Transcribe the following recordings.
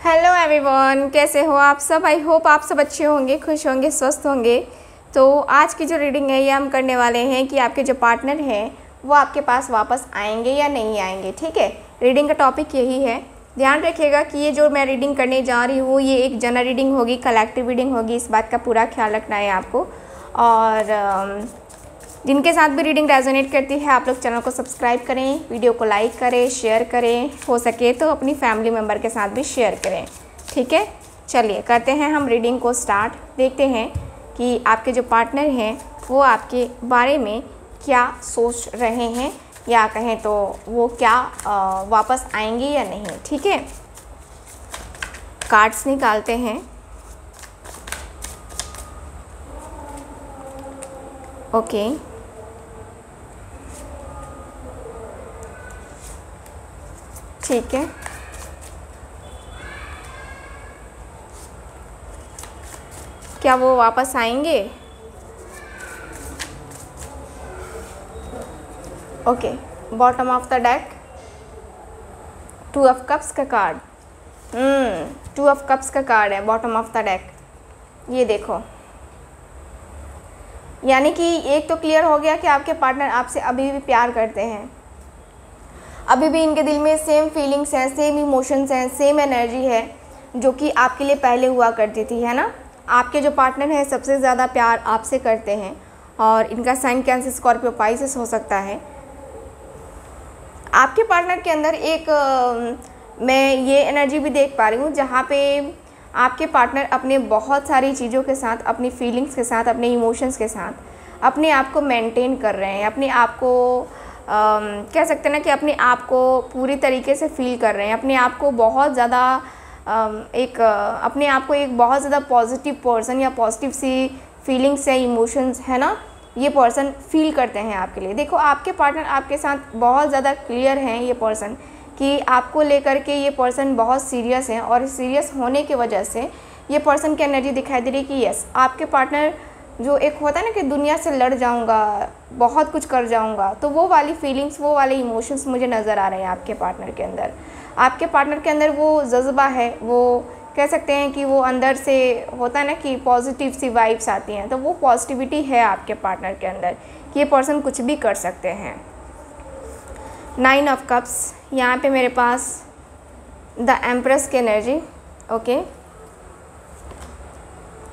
Hello everyone कैसे हो आप सब? आई होप आप सब अच्छे होंगे, खुश होंगे, स्वस्थ होंगे। तो आज की जो रीडिंग है, ये हम करने वाले हैं कि आपके जो पार्टनर हैं, वो आपके पास वापस आएँगे या नहीं आएँगे, ठीक है? रीडिंग का टॉपिक यही है। ध्यान रखिएगा कि ये जो मैं रीडिंग करने जा रही हूँ, ये एक जनरल रीडिंग होगी कलेक्टिव रीडिंग होगी, इस बात का पूरा ख्याल रखना है आपको। और जिनके साथ भी रीडिंग रेजोनेट करती है आप लोग चैनल को सब्सक्राइब करें वीडियो को लाइक करें शेयर करें हो सके तो अपनी फैमिली मेंबर के साथ भी शेयर करें। ठीक है? चलिए करते हैं हम रीडिंग को स्टार्ट देखते हैं कि आपके जो पार्टनर हैं वो आपके बारे में क्या सोच रहे हैं या कहें तो वो क्या आ, वापस आएँगे या नहीं। ठीक है? कार्ड्स निकालते हैं। ओके ठीक है। क्या वो वापस आएँगे? Okay bottom of the deck two of cups का कार्ड टू ऑफ़ कप्स का कार्ड है बॉटम ऑफ़ द डेक ये देखो। यानी कि एक तो क्लियर हो गया कि आपके पार्टनर आपसे अभी भी प्यार करते हैं। अभी भी इनके दिल में सेम फीलिंग्स हैं सेम इमोशंस हैं सेम एनर्जी है, जो कि आपके लिए पहले हुआ करती थी, है ना? आपके जो पार्टनर हैं, सबसे ज़्यादा प्यार आपसे करते हैं और इनका साइन कैंसर स्कॉर्पियो पाइसिस हो सकता है। आपके पार्टनर के अंदर एक मैं ये एनर्जी भी देख पा रही हूँ, जहाँ पे आपके पार्टनर अपने बहुत सारी चीज़ों के साथ, अपनी फीलिंग्स के साथ, अपने इमोशंस के साथ, अपने आप को मेंटेन कर रहे हैं, अपने आप को कह सकते हैं ना कि अपने आप को पूरी तरीके से फील कर रहे हैं, अपने आप को बहुत ज़्यादा एक, अपने आप को एक बहुत ज़्यादा पॉजिटिव पर्सन या पॉजिटिव सी फीलिंग्स या इमोशंस है ना? ये पर्सन फील करते हैं आपके लिए। देखो, आपके पार्टनर आपके साथ बहुत ज़्यादा क्लियर हैं ये पर्सन कि आपको लेकर के ये पर्सन बहुत सीरियस हैं और सीरियस होने की वजह से ये पर्सन की एनर्जी दिखाई दे रही है कि यस आपके पार्टनर जो एक होता है ना कि दुनिया से लड़ जाऊँगा, बहुत कुछ कर जाऊँगा तो वो वाली फीलिंग्स वो वाले इमोशंस मुझे नज़र आ रहे हैं आपके पार्टनर के अंदर। आपके पार्टनर के अंदर वो जज्बा है, वो कह सकते हैं कि वो अंदर से होता है ना कि पॉजिटिव सी वाइब्स आती हैं तो वो पॉजिटिविटी है आपके पार्टनर के अंदर, कि ये पर्सन कुछ भी कर सकते हैं। नाइन ऑफ़ कप्स यहाँ पे मेरे पास द एम्प्रेस की एनर्जी ओके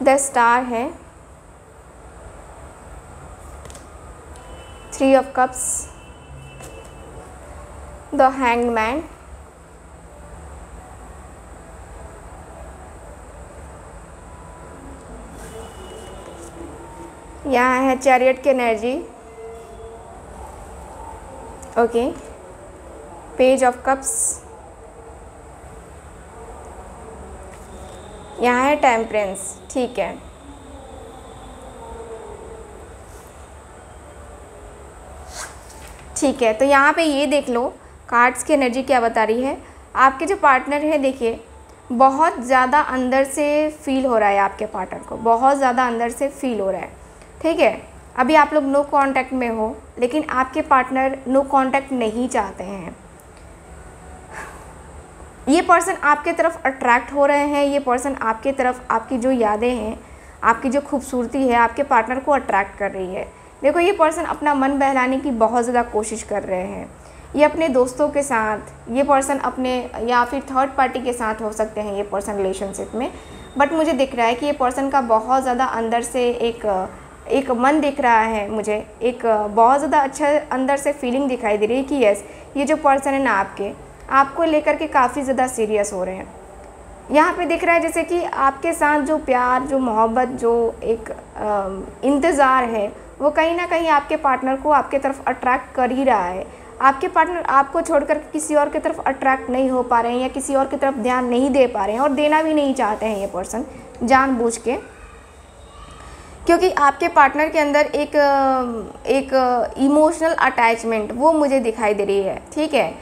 द स्टार है three of cups the hangman यहाँ है चैरियट की energy okay page of cups यहाँ है टेम्परेंस ठीक है. ठीक है तो यहाँ पे ये देख लो कार्ड्स की एनर्जी क्या बता रही है? आपके जो पार्टनर हैं, देखिए, बहुत ज़्यादा अंदर से फील हो रहा है आपके पार्टनर को, बहुत ज़्यादा अंदर से फील हो रहा है, ठीक है? अभी आप लोग नो कांटेक्ट में हो, लेकिन आपके पार्टनर नो कांटेक्ट नहीं चाहते हैं। ये पर्सन आपके तरफ़ अट्रैक्ट हो रहे हैं, ये पर्सन आपके तरफ़ आपकी जो यादें हैं, आपकी जो खूबसूरती है, आपके पार्टनर को अट्रैक्ट कर रही है। देखो, ये पर्सन अपना मन बहलाने की बहुत ज़्यादा कोशिश कर रहे हैं। ये अपने दोस्तों के साथ, ये पर्सन अपने, या फिर थर्ड पार्टी के साथ हो सकते हैं ये पर्सन रिलेशनशिप में। बट मुझे दिख रहा है कि ये पर्सन का बहुत ज़्यादा अंदर से एक एक मन दिख रहा है मुझे। एक बहुत ज़्यादा अच्छा अंदर से फीलिंग दिखाई दे रही है कि यस ये जो पर्सन है ना आपके, आपको लेकर के काफ़ी ज़्यादा सीरियस हो रहे हैं। यहाँ पे दिख रहा है जैसे कि आपके साथ जो प्यार, जो मोहब्बत, जो एक इंतज़ार है वो कहीं ना कहीं आपके पार्टनर को आपके तरफ़ अट्रैक्ट कर ही रहा है। आपके पार्टनर आपको छोड़कर किसी और की तरफ़ अट्रैक्ट नहीं हो पा रहे हैं या किसी और की तरफ़ ध्यान नहीं दे पा रहे हैं और देना भी नहीं चाहते हैं ये पर्सन जानबूझ के क्योंकि आपके पार्टनर के अंदर एक एक इमोशनल अटैचमेंट वो मुझे दिखाई दे रही है, ठीक है?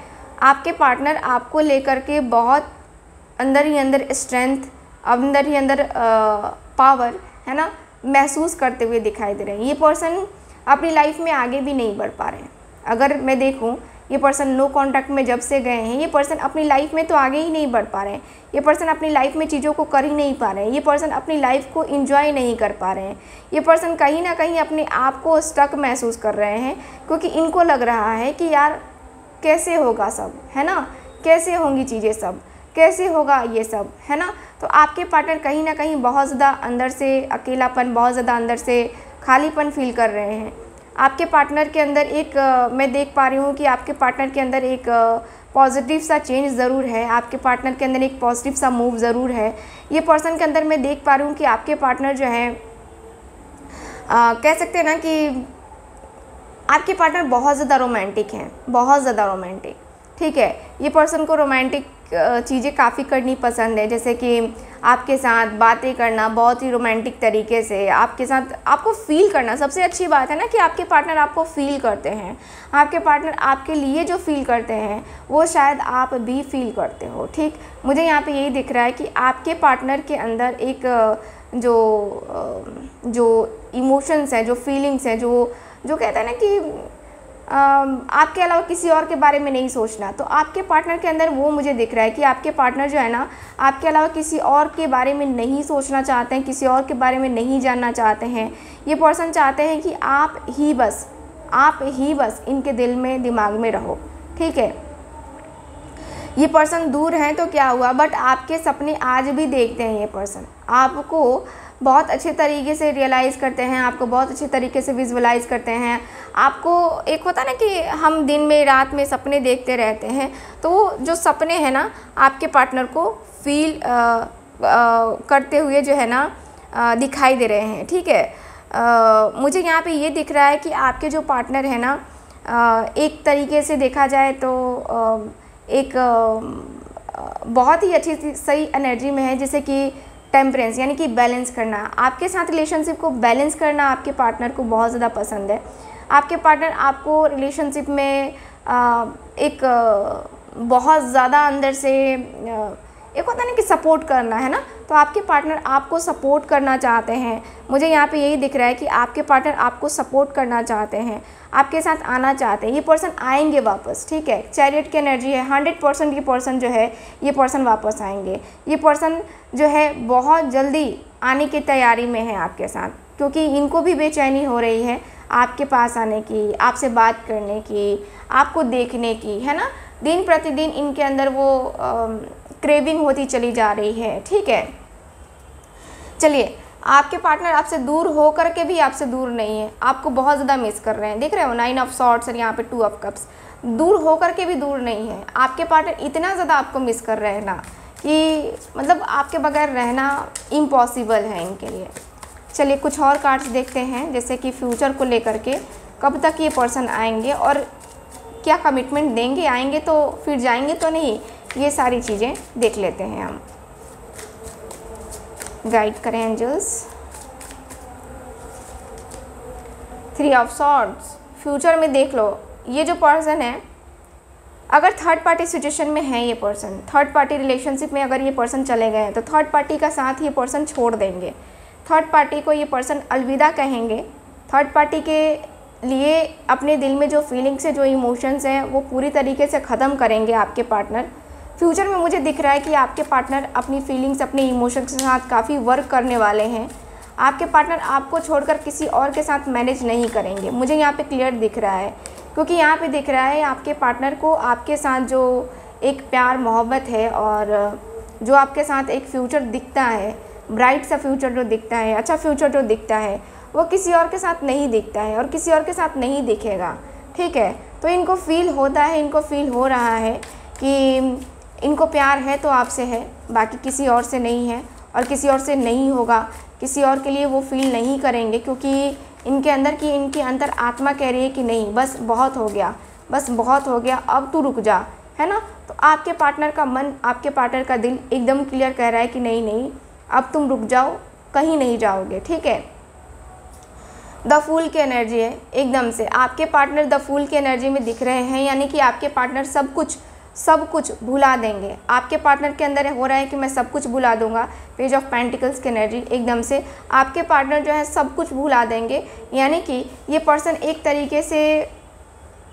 आपके पार्टनर आपको लेकर के बहुत अंदर ही अंदर स्ट्रेंथ अंदर ही अंदर पावर है ना? महसूस करते हुए दिखाई दे रहे हैं। ये पर्सन अपनी लाइफ में आगे भी नहीं बढ़ पा रहे हैं। अगर मैं देखूँ, ये पर्सन नो कॉन्टैक्ट में जब से गए हैं, ये पर्सन अपनी लाइफ में तो आगे ही नहीं बढ़ पा रहे हैं। ये पर्सन अपनी लाइफ में चीज़ों को कर ही नहीं पा रहे हैं। ये पर्सन अपनी लाइफ को इंजॉय नहीं कर पा रहे हैं। ये पर्सन कहीं ना कहीं अपने आप को स्टक महसूस कर रहे हैं, क्योंकि इनको लग रहा है कि यार, कैसे होगा सब? है ना? कैसे होंगी चीज़ें सब? कैसे होगा ये सब? है ना? तो आपके पार्टनर कहीं ना कहीं बहुत ज़्यादा अंदर से अकेलापन, बहुत ज़्यादा अंदर से खालीपन फील कर रहे हैं। आपके पार्टनर के अंदर एक मैं देख पा रही हूँ कि आपके पार्टनर के अंदर एक पॉजिटिव सा चेंज ज़रूर है। आपके पार्टनर के अंदर एक पॉजिटिव सा मूव ज़रूर है। ये पर्सन के अंदर मैं देख पा रही हूँ कि आपके पार्टनर जो है कह सकते हैं ना कि आपके पार्टनर बहुत ज़्यादा रोमांटिक हैं, बहुत ज़्यादा रोमांटिक ठीक है? ये पर्सन को रोमांटिक चीज़ें काफ़ी करनी पसंद है, जैसे कि आपके साथ बातें करना बहुत ही रोमांटिक तरीके से, आपके साथ, आपको फ़ील करना, सबसे अच्छी बात है ना कि आपके पार्टनर आपको फ़ील करते हैं। आपके पार्टनर आपके लिए जो फ़ील करते हैं, वो शायद आप भी फ़ील करते हो, ठीक? मुझे यहाँ पे यही दिख रहा है कि आपके पार्टनर के अंदर एक जो जो इमोशंस हैं, जो फीलिंग्स हैं, जो जो कहते हैं ना कि आपके अलावा किसी और के बारे में नहीं सोचना। तो आपके पार्टनर के अंदर वो मुझे दिख रहा है कि आपके पार्टनर जो है ना, आपके अलावा किसी और के बारे में नहीं सोचना चाहते हैं, किसी और के बारे में नहीं जानना चाहते हैं। ये पर्सन चाहते हैं कि आप ही बस, आप ही बस इनके दिल में, दिमाग में रहो। ठीक है? ये पर्सन दूर हैं तो क्या हुआ? बट आपके सपने आज भी देखते हैं ये पर्सन आपको बहुत अच्छे तरीके से रियलाइज़ करते हैं आपको बहुत अच्छे तरीके से विजुअलाइज़ करते हैं। आपको एक होता ना कि हम दिन में रात में सपने देखते रहते हैं तो जो सपने हैं ना आपके पार्टनर को फील आ, आ, करते हुए जो है ना आ, दिखाई दे रहे हैं ठीक है? आ, मुझे यहाँ पे ये दिख रहा है कि आपके जो पार्टनर है ना आ, एक तरीके से देखा जाए तो आ, एक आ, बहुत ही अच्छी सही एनर्जी में है जैसे कि टेम्परेंस यानी कि बैलेंस करना। आपके साथ रिलेशनशिप को बैलेंस करना आपके पार्टनर को बहुत ज़्यादा पसंद है। आपके पार्टनर आपको रिलेशनशिप में एक बहुत ज़्यादा अंदर से एक होता है ना कि सपोर्ट करना, है ना? तो आपके पार्टनर आपको सपोर्ट करना चाहते हैं। मुझे यहाँ पे यही दिख रहा है कि आपके पार्टनर आपको सपोर्ट करना चाहते हैं। आपके साथ आना चाहते हैं। ये पर्सन आएँगे वापस, ठीक है? चैरियट की एनर्जी है। हंड्रेड परसेंट ये पर्सन जो है, ये पर्सन वापस आएँगे। ये पर्सन जो है, बहुत जल्दी आने की तैयारी में है आपके साथ, क्योंकि इनको भी बेचैनी हो रही है आपके पास आने की, आपसे बात करने की, आपको देखने की, है ना? दिन प्रतिदिन इनके अंदर वो क्रेविंग होती चली जा रही है, ठीक है? चलिए, आपके पार्टनर आपसे दूर हो कर के भी आपसे दूर नहीं है, आपको बहुत ज़्यादा मिस कर रहे हैं, देख रहे हो नाइन ऑफ़ शॉर्ट्स और यहाँ पे टू ऑफ़ कप्स दूर हो कर के भी दूर नहीं है, आपके पार्टनर इतना ज़्यादा आपको मिस कर रहे हैं ना कि मतलब आपके बगैर रहना इम्पॉसिबल है इनके लिए। चलिए कुछ और कार्ड्स देखते हैं, जैसे कि फ्यूचर को लेकर के कब तक ये पर्सन आएँगे और क्या कमिटमेंट देंगे, आएँगे तो फिर जाएँगे तो नहीं, ये सारी चीज़ें देख लेते हैं हम। गाइड करें angels three of swords future में देख लो, ये जो पर्सन है अगर थर्ड पार्टी सिचुएशन में है ये पर्सन थर्ड पार्टी रिलेशनशिप में अगर ये पर्सन चले गए तो थर्ड पार्टी का साथ ये पर्सन छोड़ देंगे। थर्ड पार्टी को ये पर्सन अलविदा कहेंगे। थर्ड पार्टी के लिए अपने दिल में जो फीलिंग्स है, जो इमोशंस हैं, वो पूरी तरीके से ख़त्म करेंगे आपके पार्टनर फ्यूचर में मुझे दिख रहा है कि आपके पार्टनर अपनी फीलिंग्स अपने इमोशंस के साथ काफ़ी वर्क करने वाले हैं। आपके पार्टनर आपको छोड़कर किसी और के साथ मैनेज नहीं करेंगे। मुझे यहाँ पे क्लियर दिख रहा है, क्योंकि यहाँ पे दिख रहा है आपके पार्टनर को आपके साथ जो एक प्यार मोहब्बत है और जो आपके साथ एक फ्यूचर दिखता है ब्राइट सा फ्यूचर जो दिखता है अच्छा फ्यूचर जो दिखता है, वो किसी और के साथ नहीं दिखता है और किसी और के साथ नहीं दिखेगा। ठीक है? तो इनको फील होता है, इनको फील हो रहा है कि इनको प्यार है तो आपसे है, बाकी किसी और से नहीं है। और किसी और से नहीं होगा। किसी और के लिए वो फील नहीं करेंगे क्योंकि इनके अंदर की इनकी अंदर आत्मा कह रही है कि नहीं, बस बहुत हो गया, बस बहुत हो गया, अब तू रुक जा, है ना? तो आपके पार्टनर का मन, आपके पार्टनर का दिल एकदम क्लियर कह रहा है कि नहीं नहीं, अब तुम रुक जाओ, कहीं नहीं जाओगे, ठीक है? द फूल की एनर्जी है, एकदम से। आपके पार्टनर द फूल की एनर्जी में दिख रहे हैं, यानी कि आपके पार्टनर सब कुछ सब कुछ भुला देंगे। आपके पार्टनर के अंदर हो रहा है कि मैं सब कुछ भुला दूँगा। पेज ऑफ़ पेंटिकल्स की एनर्जी एकदम से आपके पार्टनर जो है सब कुछ भुला देंगे। यानी कि ये पर्सन एक तरीके से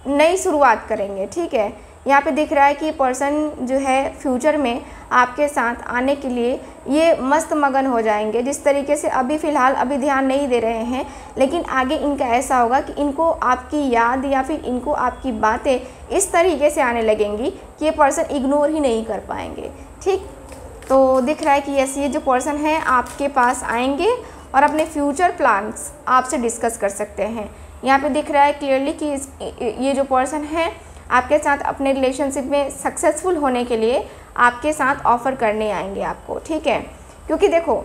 नई शुरुआत करेंगे, ठीक है? यहाँ पे दिख रहा है कि पर्सन जो है फ्यूचर में आपके साथ आने के लिए ये मस्त मगन हो जाएँगे। जिस तरीके से अभी फ़िलहाल अभी ध्यान नहीं दे रहे हैं, लेकिन आगे इनका ऐसा होगा कि इनको आपकी याद या फिर इनको आपकी बातें इस तरीके से आने लगेंगी कि ये पर्सन इग्नोर ही नहीं कर पाएँगे। ठीक? तो दिख रहा है कि यस ये जो पर्सन है, आपके पास आएँगे और अपने फ्यूचर प्लान्स आपसे डिस्कस कर सकते हैं। यहाँ पे दिख रहा है क्लियरली कि इस, ये जो पर्सन है आपके साथ अपने रिलेशनशिप में सक्सेसफुल होने के लिए आपके साथ ऑफ़र करने आएँगे आपको, ठीक है? क्योंकि देखो,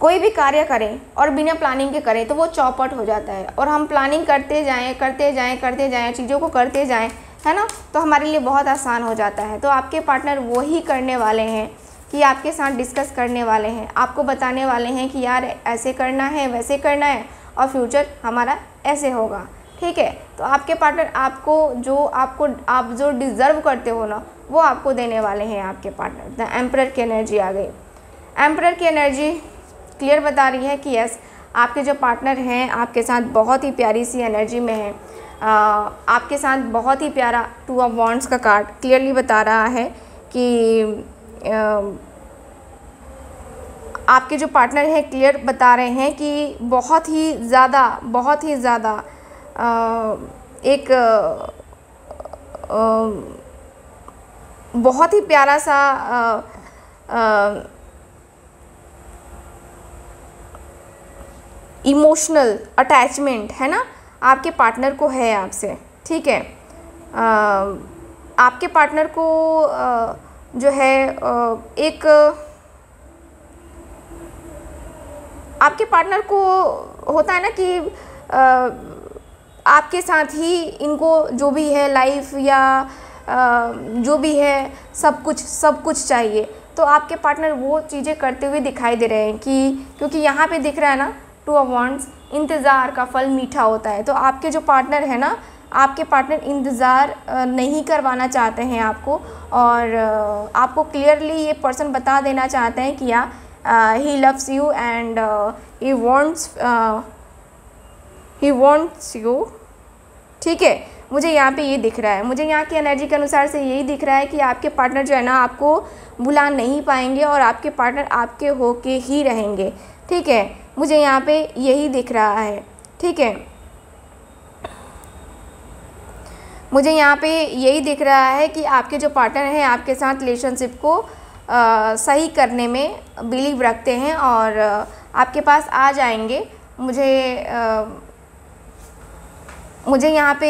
कोई भी कार्य करें और बिना प्लानिंग के करें तो वो चौपट हो जाता है। और हम प्लानिंग करते जाएँ करते जाएँ करते जाएँ, चीज़ों को करते जाएँ, है ना? तो हमारे लिए बहुत आसान हो जाता है। तो आपके पार्टनर वही करने वाले हैं कि आपके साथ डिस्कस करने वाले हैं। आपको बताने वाले हैं कि यार ऐसे करना है, वैसे करना है और फ्यूचर हमारा ऐसे होगा। ठीक है? तो आपके पार्टनर आपको जो आपको आप जो डिज़र्व करते हो ना वो आपको देने वाले हैं आपके पार्टनर द एम्पर की एनर्जी आ गई. एम्पर की एनर्जी क्लियर बता रही है कि यस आपके जो पार्टनर हैं आपके साथ बहुत ही प्यारी सी एनर्जी में हैं. आपके साथ बहुत ही प्यारा टू ऑफ़ वॉन्ट्स का कार्ड क्लियरली बता रहा है कि आ, आपके जो पार्टनर हैं क्लियर बता रहे हैं कि बहुत ही ज़्यादा बहुत ही ज़्यादा एक बहुत ही प्यारा सा इमोशनल अटैचमेंट है ना? आपके पार्टनर को है आपसे ठीक है? आ, आपके पार्टनर को आ, जो है आ, एक आपके पार्टनर को होता है ना कि आपके साथ ही इनको जो भी है लाइफ या आ, जो भी है सब कुछ सब कुछ चाहिए। तो आपके पार्टनर वो चीज़ें करते हुए दिखाई दे रहे हैं कि क्योंकि यहाँ पे दिख रहा है ना टू अवॉन्ट्स इंतज़ार का फल मीठा होता है। तो आपके जो पार्टनर है ना आपके पार्टनर इंतज़ार नहीं करवाना चाहते हैं आपको और आपको क्लियरली ये पर्सन बता देना चाहते हैं कि या he loves you and he wants he wants you ठीक है? मुझे यहाँ पे ये दिख रहा है। मुझे यहाँ की एनर्जी के अनुसार से यही दिख रहा है कि आपके पार्टनर जो है ना आपको बुला नहीं पाएँगे और आपके पार्टनर आपके होके ही रहेंगे। ठीक है? मुझे यहाँ पे यही दिख रहा है। ठीक है? मुझे यहाँ पे यही दिख रहा है कि आपके जो पार्टनर हैं आपके साथ रिलेशनशिप को आ, सही करने में बिलीव रखते हैं और आपके पास आ जाएँगे। मुझे आ, मुझे यहाँ पे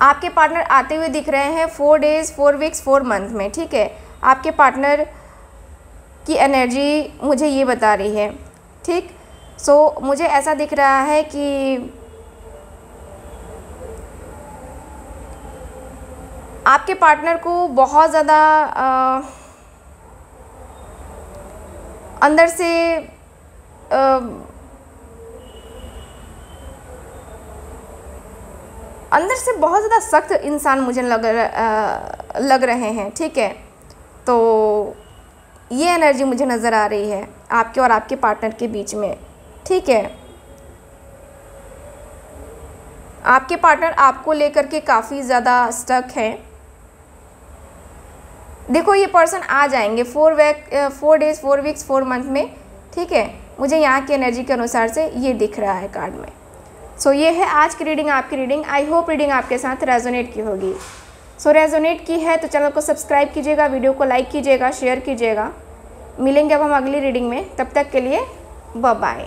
आपके पार्टनर आते हुए दिख रहे हैं four days four weeks four month में ठीक है? आपके पार्टनर की एनर्जी मुझे ये बता रही है ठीक? सो so, मुझे ऐसा दिख रहा है कि आपके पार्टनर को बहुत ज़्यादा अंदर से आ, अंदर से बहुत ज़्यादा सख्त इंसान मुझे लग आ, लग रहे हैं ठीक है? तो ये एनर्जी मुझे नज़र आ रही है आपके और आपके पार्टनर के बीच में ठीक है? आपके पार्टनर आपको लेकर के काफ़ी ज़्यादा स्टक हैं। देखो ये पर्सन आ जाएँगे four week four days four weeks four month में ठीक है? मुझे यहाँ की एनर्जी के अनुसार से ये दिख रहा है कार्ड में। सो ये है आज की रीडिंग आपकी रीडिंग आई होप रीडिंग आपके साथ रेजोनेट की होगी. सो so, रेजोनेट की है तो चैनल को सब्सक्राइब कीजिएगा वीडियो को लाइक कीजिएगा शेयर कीजिएगा. मिलेंगे अब हम अगली रीडिंग में. तब तक के लिए बाय